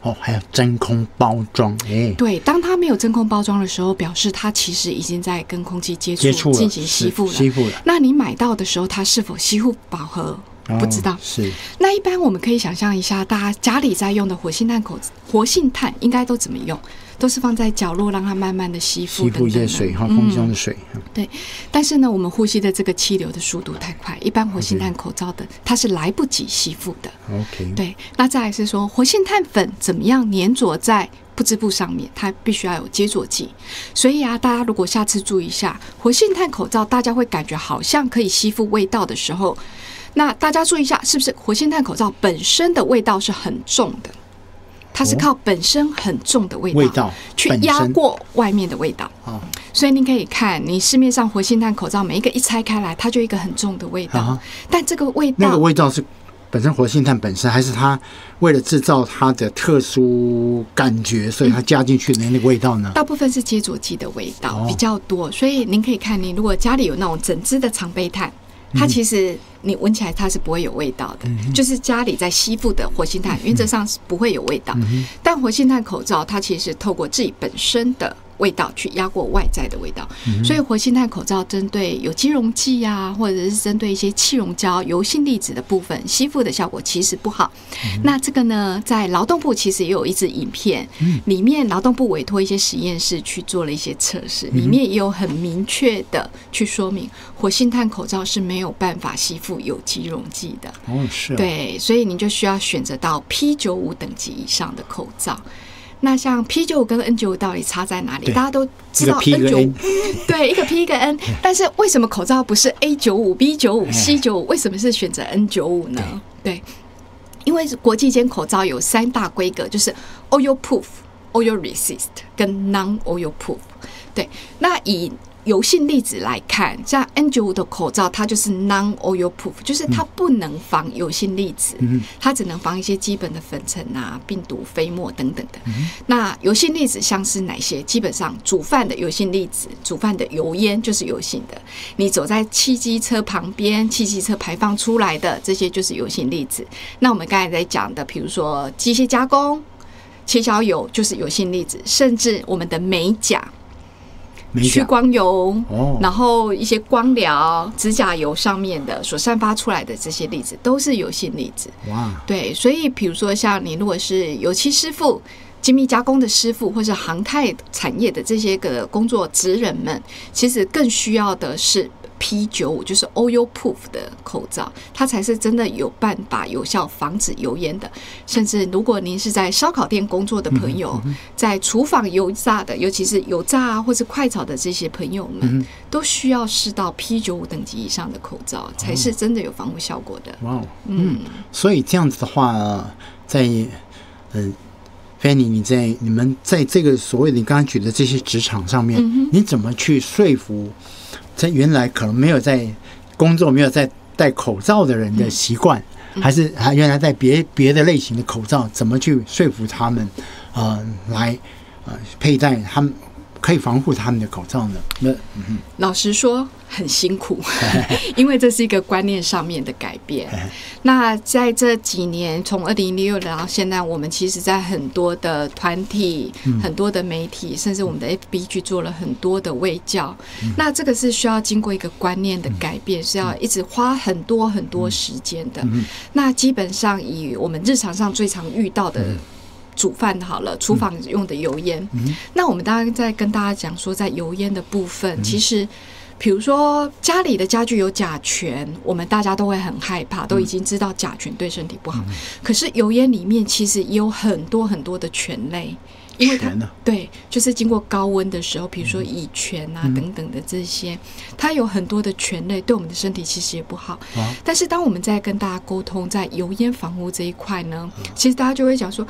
哦，还有真空包装，哎，对，当它没有真空包装的时候，表示它其实已经在跟空气接触接触进行吸附了。吸附了，那你买到的时候，它是否吸附饱和？不知道哦。是那一般我们可以想象一下，大家家里在用的活性炭口活性炭应该都怎么用？都是放在角落，让它慢慢的吸附吸附一些水哈，嗯空气中的水，对但是呢，我们呼吸的这个气流的速度太快，一般活性炭口罩的它是来不及吸附的。OK，对，那再来是说活性炭粉怎么样粘着在不织布上面，它必须要有接着剂。所以啊，大家如果下次注意一下活性炭口罩，大家会感觉好像可以吸附味道的时候，那大家注意一下，是不是活性炭口罩本身的味道是很重的？它是哦靠本身很重的味道味道去压过外面的味道。哦，所以你可以看，你市面上活性炭口罩每一个一拆开来，它就一个很重的味道，啊但这个味道那个味道是本身活性炭本身，还是它为了制造它的特殊感觉，所以它加进去的那个味道呢？大部分是接着剂的味道哦比较多，所以您可以看，你如果家里有那种整支的常备炭，它其实你闻起来它是不会有味道的，就是家里在吸附的活性炭，原则上是不会有味道。但活性炭口罩它其实透过自己本身的味道去压过外在的味道，所以活性炭口罩针对有机溶剂啊，或者是针对一些气溶胶、油性粒子的部分，吸附的效果其实不好。那这个呢，在劳动部其实也有一支影片，里面劳动部委托一些实验室去做了一些测试，里面也有很明确的去说明，活性炭口罩是没有办法吸附有机溶剂的。哦，是哦，对，所以你就需要选择到 P 九五等级以上的口罩。那像 P 九五跟 N 九五到底差在哪里？大家都知道 N 个九五 对，一个 P 一个 N，但是为什么口罩不是 A 九五、B 九五、哎 C 九五？为什么是选择 N 九五呢？对，因为国际间口罩有三大规格，就是 oil proof、oil resist 跟 non oil proof。对，那以油性粒子来看，像 N95 的口罩，它就是 non-oil proof，就是它不能防油性粒子，嗯它只能防一些基本的粉尘啊、病毒、飞沫等等的。那油性粒子像是哪些？基本上煮饭的油性粒子，煮饭的油烟就是油性的。你走在汽机车旁边，汽机车排放出来的这些就是油性粒子。那我们刚才在讲的，比如说机械加工。切削油就是油性粒子，甚至我们的、美甲去光油，哦，然后一些光疗、指甲油上面的所散发出来的这些粒子，都是油性粒子。哇，对，所以比如说像你如果是油漆师傅、精密加工的师傅，或是航太产业的这些个工作职人们，其实更需要的是 P 九五，就是 oil proof 的口罩，它才是真的有办法有效防止油烟的。甚至如果您是在烧烤店工作的朋友，在厨房油炸的，尤其是油炸啊或是快炒的这些朋友们，都需要试到 P 九五等级以上的口罩，才是真的有防护效果的。哇哦，嗯，所以这样子的话，在嗯，Fanny，你在你们在这个所谓的你刚刚举的这些职场上面，嗯你怎么去说服在原来可能没有在工作、没有在戴口罩的人的习惯，嗯。还是还原来戴别别的类型的口罩，怎么去说服他们，呃，来呃佩戴他们可以防护他们的口罩呢？那老实说很辛苦，因为这是一个观念上面的改变。那在这几年，从二零一六到现在，我们其实在很多的团体、很多的媒体，甚至我们的 FB 去做了很多的卫教。那这个是需要经过一个观念的改变，是要一直花很多很多时间的。那基本上以我们日常上最常遇到的。煮饭好了，厨房用的油烟。那我们当然在跟大家讲说，在油烟的部分，其实。比如说家里的家具有甲醛，我们大家都会很害怕，都已经知道甲醛对身体不好。可是油烟里面其实也有很多很多的醛类，因为它对，就是经过高温的时候，比如说乙醛啊等等的这些，它有很多的醛类，对我们的身体其实也不好。啊。但是当我们在跟大家沟通在油烟防护这一块呢，其实大家就会讲说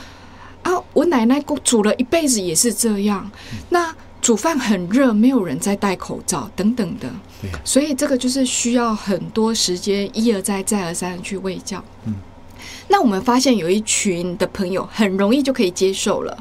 啊，我奶奶煮了一辈子也是这样，那煮饭很热，没有人在戴口罩等等的，所以这个就是需要很多时间一而再再而三的去喂教。嗯，那我们发现有一群的朋友很容易就可以接受了。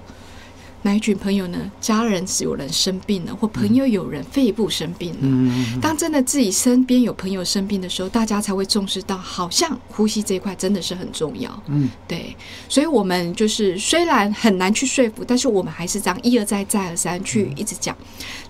哪一群朋友呢？家人是有人生病了，或朋友有人肺部生病了。嗯，当真的自己身边有朋友生病的时候，大家才会重视到，好像呼吸这一块真的是很重要。嗯，对，所以我们就是虽然很难去说服，但是我们还是这样一而再再而三去一直讲。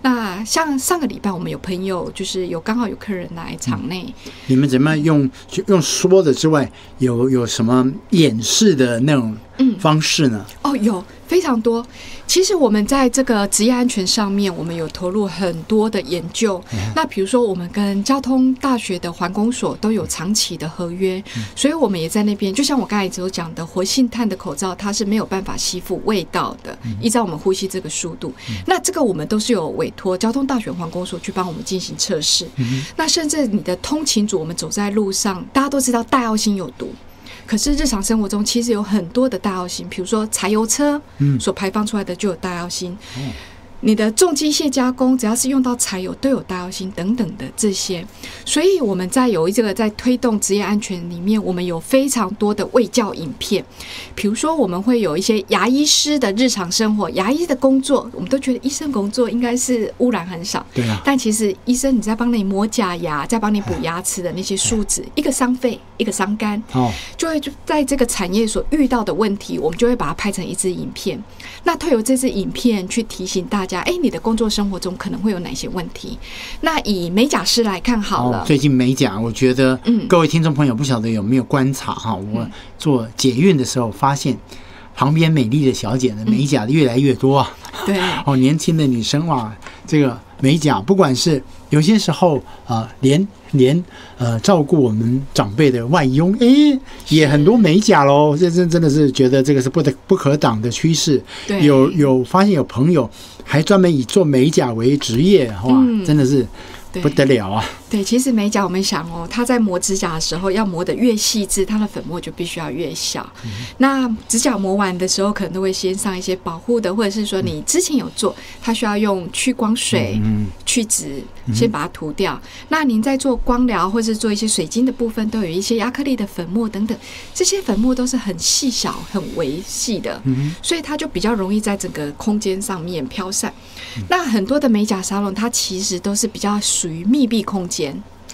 那像上个礼拜，我们有朋友就是有刚好有客人来场内，你们怎么样用就用说的之外，有有什么演示的那种嗯方式呢？哦，有非常多。其实我们在这个职业安全上面，我们有投入很多的研究。那比如说，我们跟交通大学的环工所都有长期的合约，所以我们也在那边。就像我刚才所讲的，活性炭的口罩它是没有办法吸附味道的，依照我们呼吸这个速度。那这个我们都是有委托交通大学环工所去帮我们进行测试。那甚至你的通勤组，我们走在路上，大家都知道戴奥星有毒。可是日常生活中，其实有很多的大药星，比如说柴油车，嗯所排放出来的就有大药性。你的重机械加工，只要是用到柴油，都有大药性等等的这些。所以我们在有这个在推动职业安全里面，我们有非常多的卫教影片。比如说，我们会有一些牙医师的日常生活，牙医的工作，我们都觉得医生工作应该是污染很少。对啊，但其实医生你在帮你磨假牙，在帮你补牙齿的那些树脂，一个伤肺，一个伤肝，哦，就会就在这个产业所遇到的问题，我们就会把它拍成一支影片。那透过这支影片去提醒大家，哎，你的工作生活中可能会有哪些问题？那以美甲师来看好了，哦，最近美甲，我觉得嗯各位听众朋友不晓得有没有观察哈，我做捷运的时候发现。旁边美丽的小姐的，美甲越来越多啊！对，哦，年轻的女生哇，这个美甲，不管是有些时候啊、呃连连呃照顾我们长辈的外佣，诶，也很多美甲喽。这真真的是觉得这个是不得不可挡的趋势。有有发现有朋友还专门以做美甲为职业，哇，嗯真的是不得了啊！对，其实美甲我们想哦，它在磨指甲的时候要磨得越细致，它的粉末就必须要越小。那指甲磨完的时候，可能都会先上一些保护的，或者是说你之前有做，它需要用去光水、嗯，去脂，先把它涂掉。那您在做光疗或是做一些水晶的部分，都有一些亚克力的粉末等等，这些粉末都是很细小、很微细的，所以它就比较容易在整个空间上面飘散。那很多的美甲沙龙，它其实都是比较属于密闭空间，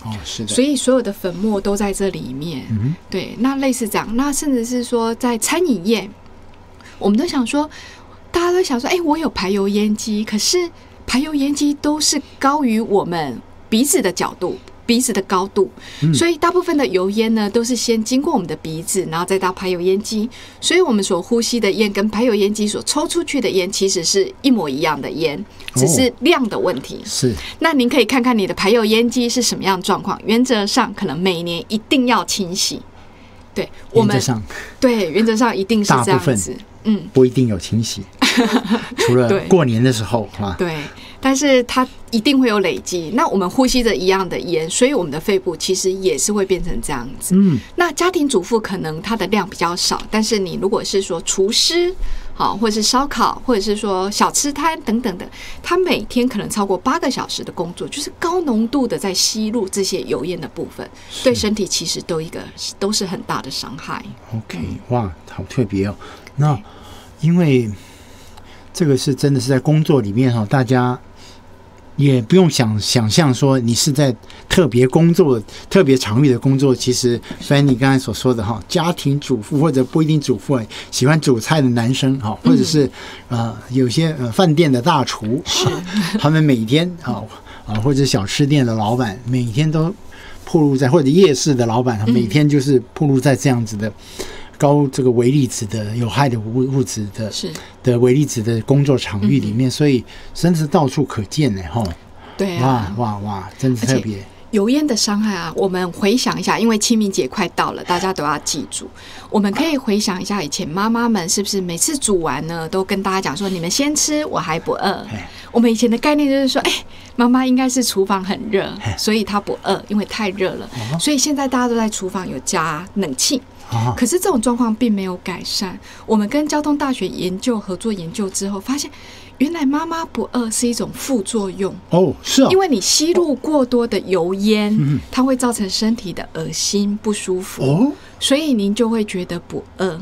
哦，是的，所以所有的粉末都在这里面。嗯对，那类似这样，那甚至是说在餐饮业，我们都想说，大家都想说，哎、我有排油烟机，可是排油烟机都是高于我们鼻子的角度。鼻子的高度，所以大部分的油烟呢，都是先经过我们的鼻子，然后再到排油烟机。所以我们所呼吸的烟跟排油烟机所抽出去的烟，其实是一模一样的烟，只是量的问题。是那您可以看看你的排油烟机是什么样状况。原则上，可能每年一定要清洗。对我们原则上对原则上一定是这样子。嗯，不一定有清洗，除了对过年的时候啊，对，但是它一定会有累积。那我们呼吸着一样的烟，所以我们的肺部其实也是会变成这样子。嗯，那家庭主妇可能它的量比较少，但是你如果是说厨师，好，或者是烧烤，或者是说小吃摊等等的，他每天可能超过八个小时的工作，就是高浓度的在吸入这些油烟的部分，对身体其实都一个都是很大的伤害。OK，哇，好特别哦。那因为这个是真的是在工作里面哈，大家也不用想想象说你是在特别工作、特别场域的工作。其实，虽然你刚才所说的哈，家庭主妇或者不一定主妇，喜欢煮菜的男生哈，或者是呃有些呃饭店的大厨，他们每天啊啊或者小吃店的老板每天都暴露在或者夜市的老板，每天就是暴露在这样子的高这个微粒子的有害的物物质的是的微粒子的工作场域里面，所以真是到处可见呢，吼！对啊，哇哇，真是特别。油烟的伤害啊，我们回想一下，因为清明节快到了，大家都要记住。我们可以回想一下，以前妈妈们是不是每次煮完呢，都跟大家讲说：“你们先吃，我还不饿。哎”我们以前的概念就是说，哎，妈妈应该是厨房很热哎，所以她不饿，因为太热了。所以现在大家都在厨房有加冷气。啊，可是这种状况并没有改善。我们跟交通大学研究合作研究之后，发现原来妈妈不饿是一种副作用。哦，是啊，因为你吸入过多的油烟，它会造成身体的恶心不舒服，哦，所以您就会觉得不饿。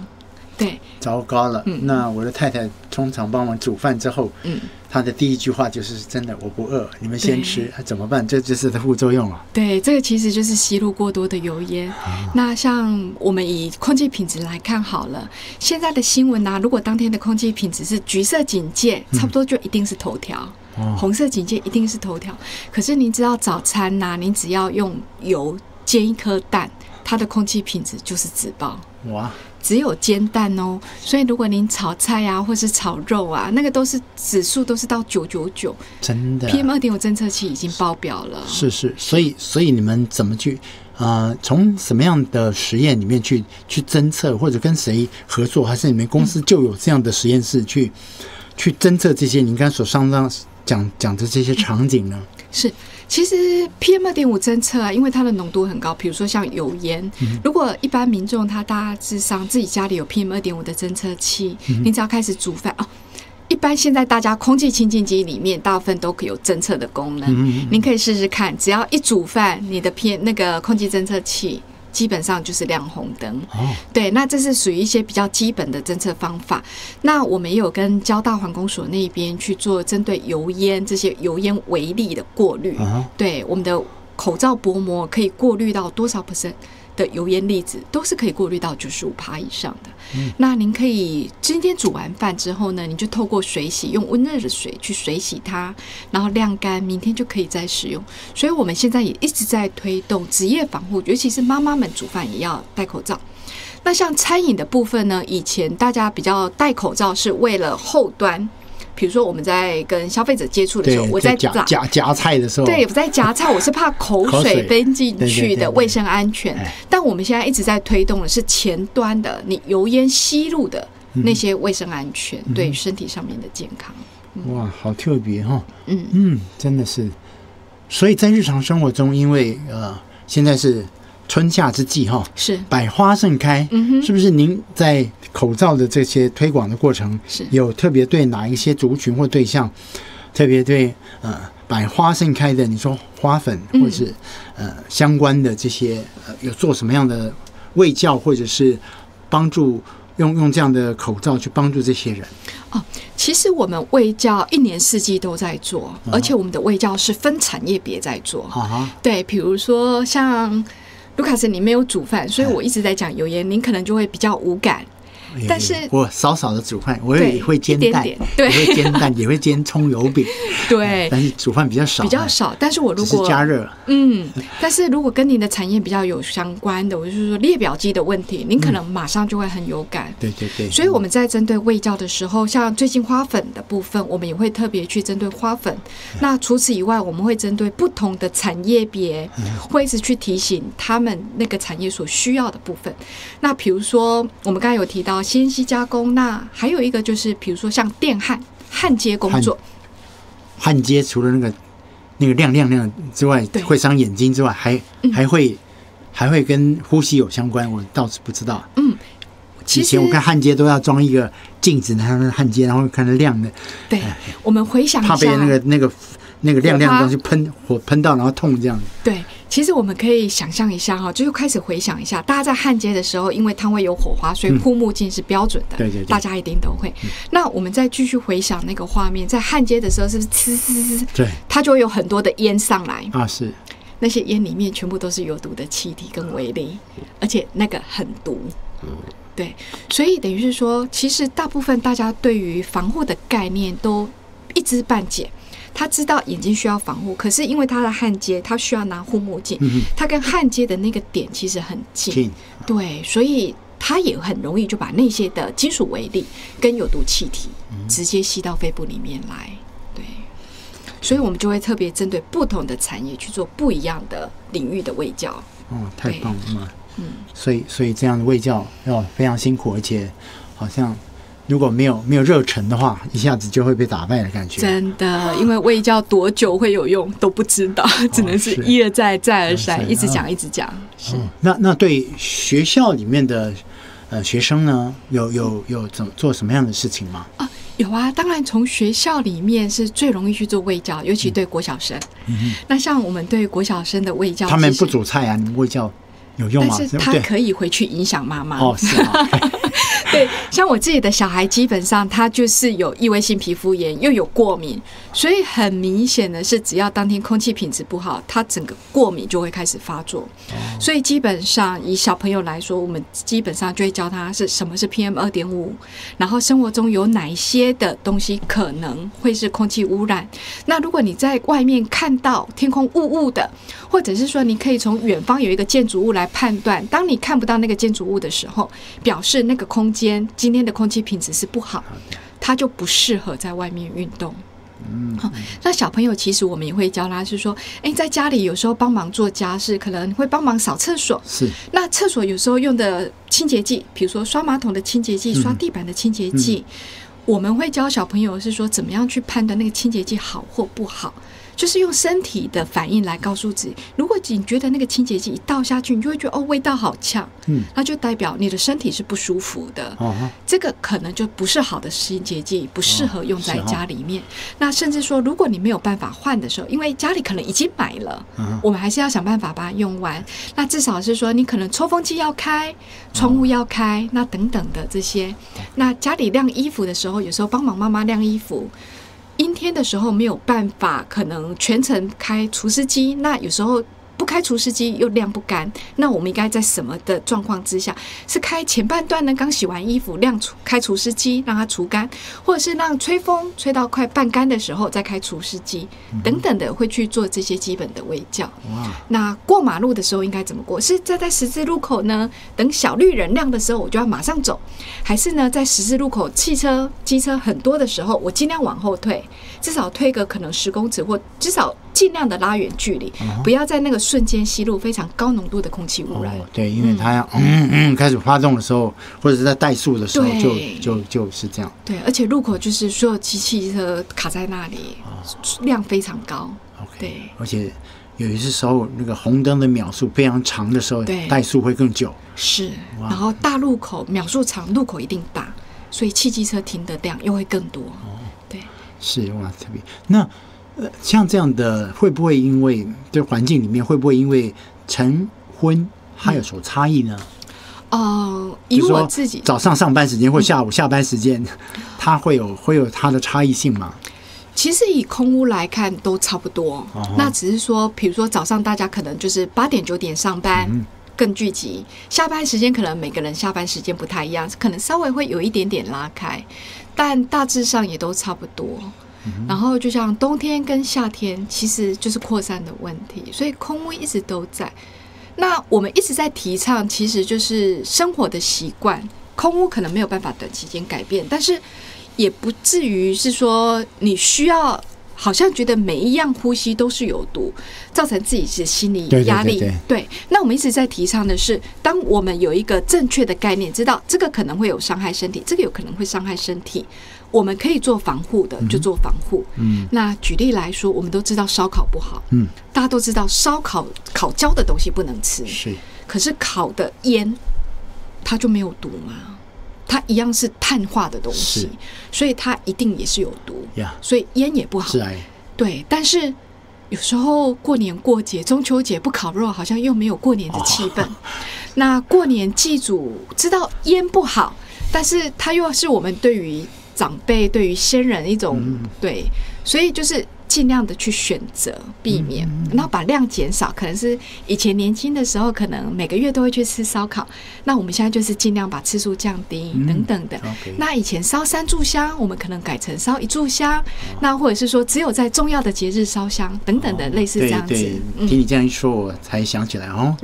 对，糟糕了。那我的太太通常帮忙煮饭之后，嗯，她的第一句话就是：“真的，我不饿，你们先吃。”怎么办？这就是它的副作用了。对，这个其实就是吸入过多的油烟。那像我们以空气品质来看好了，现在的新闻啊，如果当天的空气品质是橘色警戒，差不多就一定是头条。哦，红色警戒一定是头条。可是您知道早餐呐、您只要用油煎一颗蛋，它的空气品质就是紫爆。哇，只有煎蛋哦，所以如果您炒菜啊，或是炒肉啊，那个都是指数都是到九九九真的，PM 二点五侦测器已经爆表了。是是，所以所以你们怎么去呃，从什么样的实验里面去去侦测，或者跟谁合作，还是你们公司就有这样的实验室去、去侦测这些您刚才所上当讲讲的这些场景呢？是，其实 PM 二点五侦测啊，因为它的浓度很高，比如说像油烟，如果一般民众他大致上自己家里有 PM 二点五的侦测器，你只要开始煮饭哦。一般现在大家空气清净机里面大部分都可以有侦测的功能，您可以试试看，只要一煮饭，你的 P 那个空气侦测器基本上就是亮红灯。哦，对，那这是属于一些比较基本的侦测方法。那我们也有跟交大环工所那边去做针对油烟这些油烟微粒的过滤。啊，对，我们的口罩薄膜可以过滤到多少 percent 的油烟粒子，都是可以过滤到九十五帕以上的。那您可以今天煮完饭之后呢，你就透过水洗，用温热的水去水洗它，然后晾干，明天就可以再使用。所以我们现在也一直在推动职业防护，尤其是妈妈们煮饭也要戴口罩。那像餐饮的部分呢，以前大家比较戴口罩是为了后端，比如说我们在跟消费者接触的对时候，，我在夹炸夹夹菜的时候，对，不在夹菜，我是怕口口水水分进去的卫生安全。哎。但我们现在一直在推动的是前端的，你油烟吸入的那些卫生安全，嗯。对身体上面的健康。哇，好特别哈、嗯，嗯，真的是。所以在日常生活中，因为呃现在是春夏之际哈，是。百花盛开，嗯哼。是不是您在口罩的这些推广的过程，是。有特别对哪一些族群或对象，特别对呃百花盛开的，你说花粉嗯。或者是、呃相关的这些呃有做什么样的卫教，或者是帮助用用这样的口罩去帮助这些人？哦？其实我们卫教一年四季都在做，而且我们的卫教是分产业别在做。对，比如说像卢卡斯，你没有煮饭，所以我一直在讲油烟，您可能就会比较无感。但是我少少的煮饭，我对也会煎蛋，对也会煎蛋，也会煎葱油饼，对，但是煮饭比较少，比较少。但是我如果加热。嗯，但是如果跟您的产业比较有相关的，我就是说列表机的问题，您可能马上就会很有感。对对对，所以我们在针对味教的时候，像最近花粉的部分，我们也会特别去针对花粉。那除此以外，我们会针对不同的产业别，会一直去提醒他们那个产业所需要的部分。那比如说，我们刚才有提到 CNC 加工，那还有一个就是，比如说像电焊、焊接工作，焊接除了那个那个亮亮亮之外，会伤眼睛之外，还还会还会跟呼吸有相关，我倒是不知道。嗯，以其实前我看焊接都要装一个镜子，然后焊接，然后看它亮的，对，我们回想一怕被，那个那个那个亮亮的东西喷火喷到，然后痛这样。对，其实我们可以想象一下哈，就是开始回想一下，大家在焊接的时候，因为它会有火花，所以护目镜是标准的，嗯对对对大家一定都会。那我们再继续回想那个画面，在焊接的时候，是不是呲呲呲，对它就会有很多的烟上来，啊，是那些烟里面全部都是有毒的气体跟微粒，而且那个很毒。对，所以等于是说，其实大部分大家对于防护的概念都一知半解。他知道眼睛需要防护，可是因为他的焊接，他需要拿护目镜，他跟焊接的那个点其实很近，近。对，所以他也很容易就把那些的金属微粒跟有毒气体直接吸到肺部里面来，对，所以我们就会特别针对不同的产业去做不一样的领域的卫教。哦，太棒了。嘛！嗯，所以所以这样的卫教要非常辛苦，而且好像如果没有没有热忱的话，一下子就会被打败的感觉。真的，因为卫教多久会有用都不知道，只能是是一而再再而三，是一直啊讲一直讲。是，嗯那那对学校里面的呃学生呢，有有有怎么做什么样的事情吗？有啊，当然从学校里面是最容易去做卫教，尤其对国小生。那像我们对国小生的卫教，他们不煮菜啊，你们卫教有用吗？但是他可以回去影响妈妈。哦，是啊，对，像我自己的小孩，基本上他就是有异位性皮肤炎，又有过敏，所以很明显的是，只要当天空气品质不好，他整个过敏就会开始发作。所以基本上以小朋友来说，我们基本上就会教他是什么是 PM 二点五，然后生活中有哪一些的东西可能会是空气污染。那如果你在外面看到天空雾雾的，或者是说你可以从远方有一个建筑物来判断，当你看不到那个建筑物的时候，表示那个空间今天的空气品质是不好，它就不适合在外面运动。嗯，好那小朋友其实我们也会教他，是说，诶，在家里有时候帮忙做家事，可能会帮忙扫厕所。是那厕所有时候用的清洁剂，比如说刷马桶的清洁剂、刷地板的清洁剂，我们会教小朋友是说，怎么样去判断那个清洁剂好或不好。就是用身体的反应来告诉自己，如果你觉得那个清洁剂一倒下去，你就会觉得哦味道好呛，嗯，那就代表你的身体是不舒服的。哦哈这个可能就不是好的清洁剂，不适合用在家里面。那甚至说，如果你没有办法换的时候，因为家里可能已经买了，嗯我们还是要想办法把它用完。那至少是说，你可能抽风机要开，窗户要开，那等等的这些。那家里晾衣服的时候，有时候帮忙妈妈晾衣服。阴天的时候没有办法，可能全程开除湿机，那有时候开除湿机又晾不干，那我们应该在什么的状况之下？是开前半段呢？刚洗完衣服晾除开除湿机让它除干，或者是让吹风吹到快半干的时候再开除湿机，等等的会去做这些基本的微教。那过马路的时候应该怎么过？是站在十字路口呢？等小绿人亮的时候，我就要马上走，还是呢，在十字路口汽车、机车很多的时候，我尽量往后退，至少推个可能十公尺，或至少尽量的拉远距离，不要在那个瞬间吸入非常高浓度的空气污染。哦，对，因为它要嗯嗯开始发动的时候，或者是在怠速的时候，就就就是这样。对，而且路口就是所有机器车卡在那里，量非常高。对而且有一些时候那个红灯的秒数非常长的时候，对怠速会更久。是，然后大路口秒数长，路口一定大，所以汽机车停的量又会更多。对，是哇，特别那呃，像这样的会不会因为这环境里面会不会因为晨昏它有所差异呢？呃，以我自己早上上班时间或下午下班时间，它会有会有它的差异性吗？其实以空屋来看都差不多，哦那只是说，比如说早上大家可能就是八点九点上班。嗯更聚集，下班时间可能每个人下班时间不太一样，可能稍微会有一点点拉开，但大致上也都差不多。嗯然后就像冬天跟夏天，其实就是扩散的问题，所以空屋一直都在。那我们一直在提倡，其实就是生活的习惯，空屋可能没有办法短期间改变，但是也不至于是说你需要。好像觉得每一样呼吸都是有毒，造成自己是心理对对压力。对对那我们一直在提倡的是，当我们有一个正确的概念，知道这个可能会有伤害身体，这个有可能会伤害身体，我们可以做防护的就做防护。嗯那举例来说，我们都知道烧烤不好，嗯，大家都知道烧烤烤焦的东西不能吃，是可是烤的烟它就没有毒吗？它一样是碳化的东西，所以它一定也是有毒，呀，所以烟也不好。对，但是有时候过年过节、中秋节不烤肉，好像又没有过年的气氛。那过年祭祖知道烟不好，但是它又是我们对于长辈、对于先人一种、对，所以就是尽量的去选择避免，然后把量减少。可能是以前年轻的时候，可能每个月都会去吃烧烤，那我们现在就是尽量把次数降低，等等的。那以前烧三炷香，我们可能改成烧一炷香，那或者是说只有在重要的节日烧香等等的，类似这样子。听你这样一说，我才想起来哦，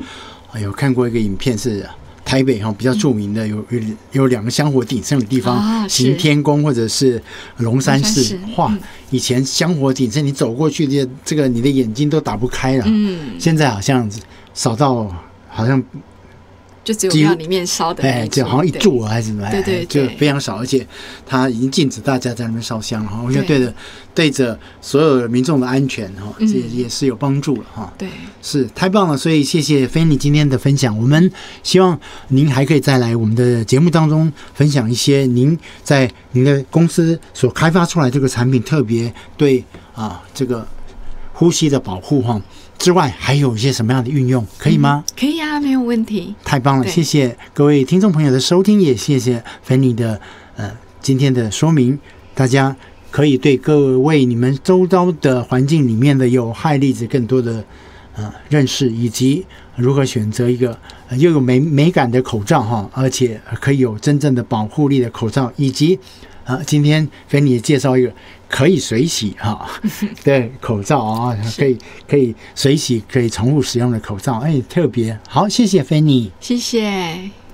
哎呦，看过一个影片是。台北哈比较著名的有有有两个香火鼎盛的地方，行天宫或者是龙山寺。哇嗯，以前香火鼎盛，你走过去的这个你的眼睛都打不开了。嗯，现在好像少到好像就只有庙里面烧的那哎，就好像一对柱还是什么，对对哎就非常少，而且它已经禁止大家在那边烧香了哈。我觉得对对着对着所有民众的安全哈，这也也是有帮助了哈。对，是太棒了，所以谢谢菲尼今天的分享。我们希望您还可以再来我们的节目当中分享一些您在您的公司所开发出来这个产品特别对啊这个呼吸的保护哈之外，还有一些什么样的运用，可以吗？可以啊，没有问题。太棒了，谢谢各位听众朋友的收听，也谢谢芬妮的呃今天的说明。大家可以对各位你们周遭的环境里面的有害粒子更多的呃认识，以及如何选择一个、呃又有美美感的口罩哈，而且可以有真正的保护力的口罩，以及啊、今天芬妮也介绍一个可以水洗哈 对口罩啊，可以可以水洗可以重复使用的口罩，哎，特别好，谢谢菲妮。谢谢。